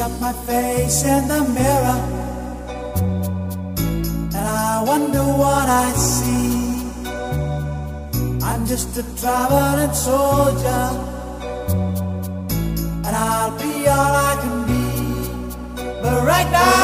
Up my face in the mirror, and I wonder what I see. I'm just a traveling soldier, and I'll be all I can be. But right now.